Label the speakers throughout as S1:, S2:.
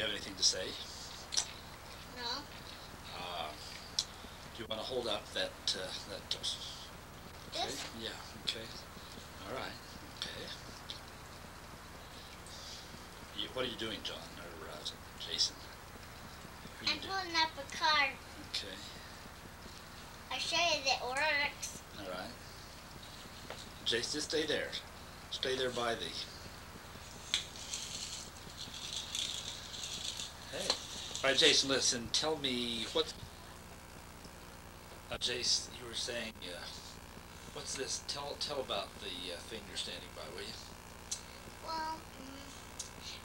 S1: you have anything to say?
S2: No.
S1: Uh, do you want to hold up that uh, that? Okay.
S2: This?
S1: Yeah. Okay. All right. Okay. You, what are you doing, John or uh, Jason?
S2: I'm pulling up a card.
S1: Okay.
S2: I'll show you that it works.
S1: All right. Jason, just stay there. Stay there by the. Hey. All right, Jason. Listen. Tell me what. Uh, Jace, you were saying. Uh, what's this? Tell tell about the uh, thing you're standing by, will you?
S2: Well, mm,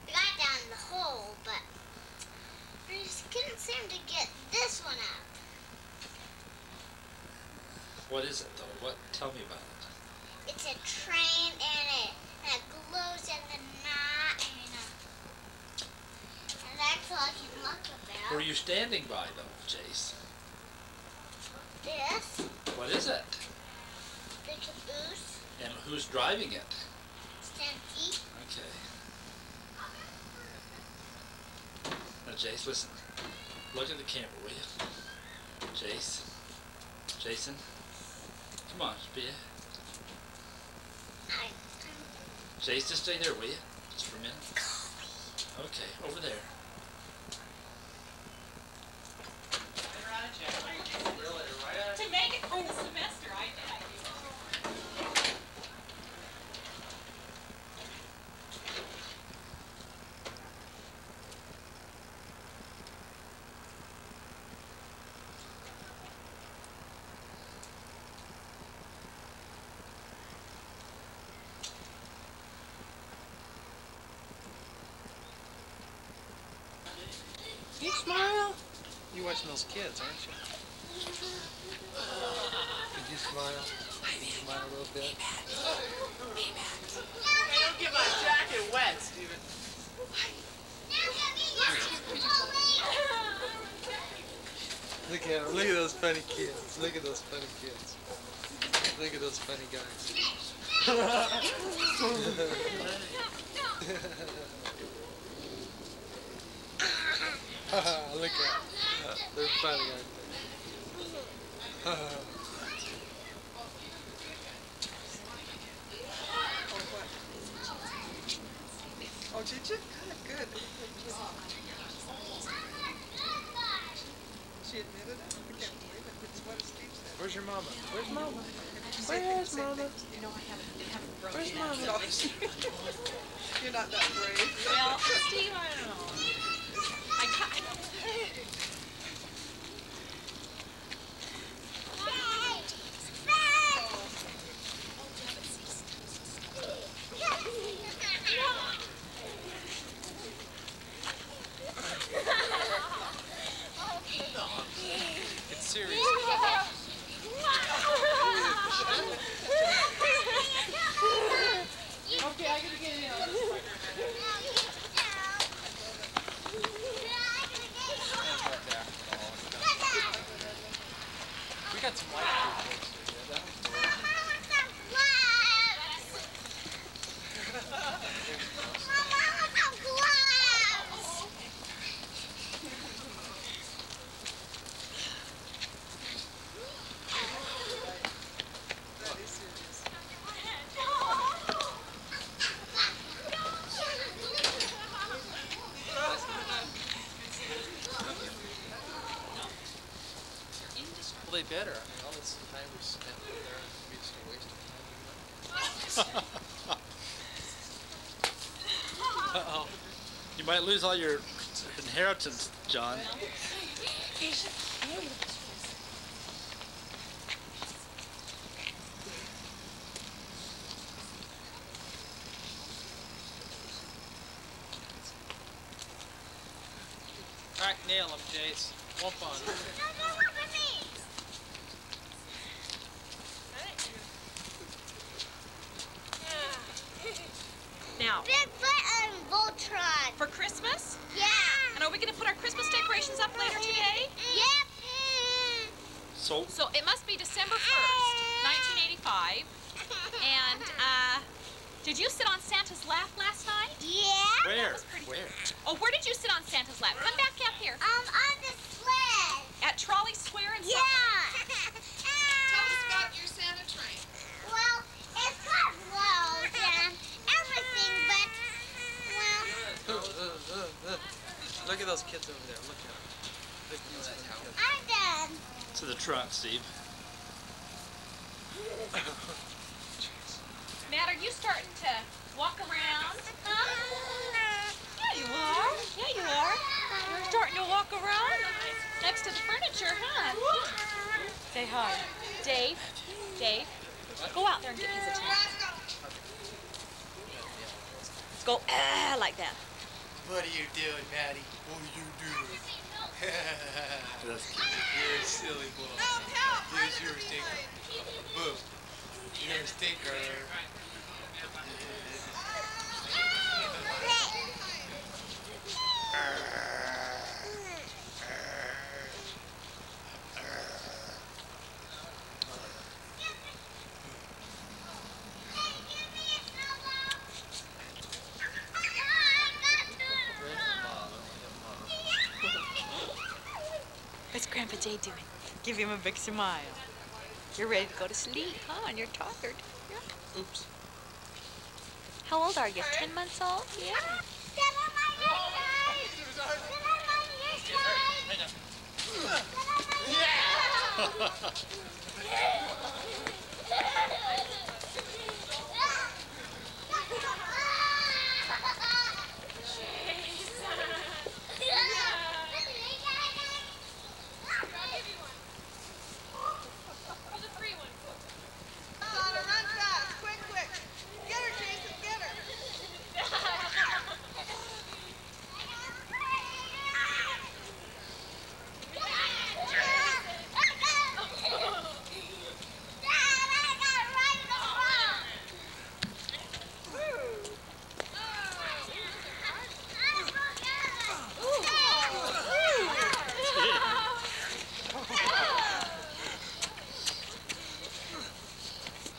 S2: we got down the hole, but we just couldn't seem to get this one out.
S1: What is it though? What? Tell me about it.
S2: It's a train and it, and it glows in the night all I can look
S1: are you standing by though, Jace?
S2: This,
S1: What is it?
S2: the caboose,
S1: And who's driving it?
S2: Stinky.
S1: Okay. Now, Jace, listen. Look at the camera, will you? Jace. Jason. Come on, be a...
S2: I,
S1: Jace, just stay there, will you? Just for a minute. Okay, over there.
S3: To make it through the semester, I did. I do.
S4: You smile. You watching those kids, aren't you? Did you smile? Smile a little bit.
S5: Hey, don't get my jacket wet, Steven.
S4: Look at them. Look at those funny kids. Look at those funny kids. Look at those funny guys. Look at them. They're funny, aren't they?
S5: Oh, did you? Good, good. She admitted it? I can't believe it. It's what Steve said.
S4: Where's your mama? Where's mama?
S5: Same thing,
S4: Where's
S5: same
S4: mama?
S3: You know, I haven't, I haven't broken
S4: Where's mama?
S5: You're not that brave.
S3: Well, Steve, I don't know. I got,
S4: It's serious.
S5: Okay, I gotta get in on this part.
S4: We got some white people.
S5: That is serious.
S4: Well, they better. I mean, all this time we spent over there would be just a waste of time.
S1: Uh-oh. You might lose all your inheritance, John.
S4: All right, nail them, Jace. Whoop on 'em.
S3: now,
S2: Bigfoot and Voltron.
S3: for Christmas,
S2: Yeah.
S3: and are we going to put our Christmas decorations up later today?
S2: Yep.
S1: So,
S3: So it must be December 1st, 1985. And, uh, did you sit on Santa's lap last night?
S2: Yeah.
S1: where? Where?
S3: was pretty.
S1: Where?
S3: Oh, where did you sit on Santa's lap? Come back up here.
S2: Um, on the sled.
S3: At Trolley Square in
S2: Yeah.
S5: Tell us about your Santa train.
S2: well, it's got roads and everything, but, well,
S4: Uh, uh, uh, uh. Look at those kids over there. Look at them. Look at those funny kids.
S2: I'm done.
S1: To the truck, Steve.
S3: Matt, are you starting to walk around? Huh? Yeah, you are. Yeah, you are. You're starting to walk around next to the furniture, huh? Say hi. Dave. Dave. Go out there and get his attention. Go ah like that.
S4: What are you doing, Maddie? What are you doing?
S1: That's cute.
S4: You're a silly boy.
S5: Help, help.
S4: Here's your sticker. Boom. You're a sticker.
S3: What's Grandpa Jay doing? Give him a big smile. You're ready to go to sleep, huh? And you're tired. Yeah.
S4: Oops.
S3: How old are you? Ten months old? Yeah.
S2: Sit on my neck, guys. Sit on my neck, guys.
S5: Donna, run fast. Quick, quick. Get her, Jason. Get her.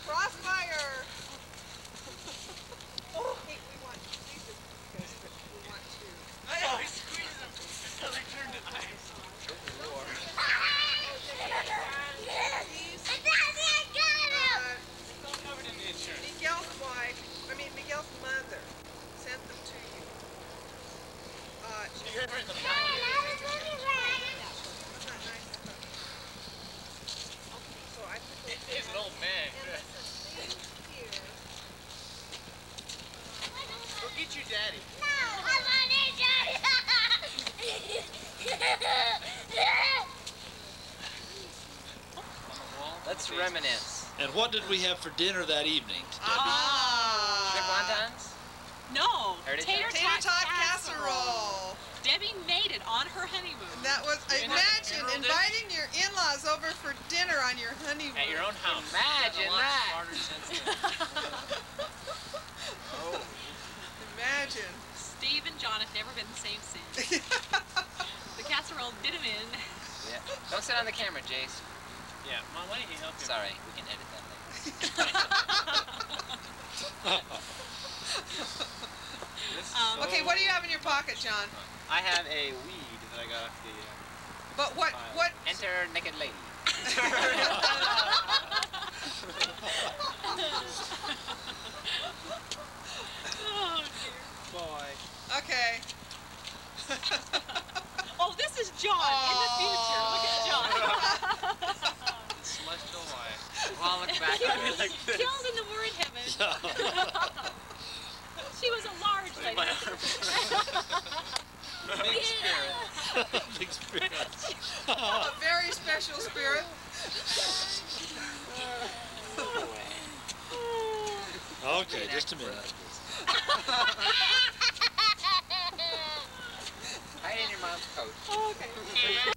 S5: Crossfire. oh, hey, we want to squeeze it because we want to.
S4: I always squeeze them until they turn to ice.
S5: Miguel's wife, I mean Miguel's mother, sent them to you. Uh, she was not nice about it. So I put those
S4: He's an old man.
S5: and listen, these here.
S4: Go get your daddy. Let's reminisce.
S1: And what did we have for dinner that evening, Debbie?
S5: Ah.
S4: wontons?
S3: No.
S4: Heritage
S3: Tater,
S5: Tater
S3: tot,
S5: tot
S3: casserole.
S5: casserole.
S3: Debbie made it on her honeymoon.
S5: That was
S4: You know,
S5: imagine
S4: you know, this-
S5: inviting your in-laws over for dinner on your honeymoon.
S4: At your own house.
S6: Imagine that.
S4: oh.
S5: Imagine.
S3: Steve and John have never been the same since. The casserole did him in.
S6: Yeah. Don't sit on the camera, Jace.
S4: Yeah, Mom, why don't you help him?
S6: Sorry, we can edit that later.
S4: This is
S3: Um,
S5: okay, what do you have in your pocket, John?
S4: I have a weed that I got off the. Um,
S5: But what
S4: Pile.
S5: what
S6: Enter naked lady.
S3: Oh, dear.
S4: boy.
S5: Okay.
S3: Oh, this is John in
S6: I'll look back. yeah, I'll
S4: like this.
S3: Killed in the word heaven. She was a large lady.
S4: Big spirit.
S1: Big spirit.
S5: a very special spirit.
S1: okay, just a minute. I need your mom's coat. Oh, okay.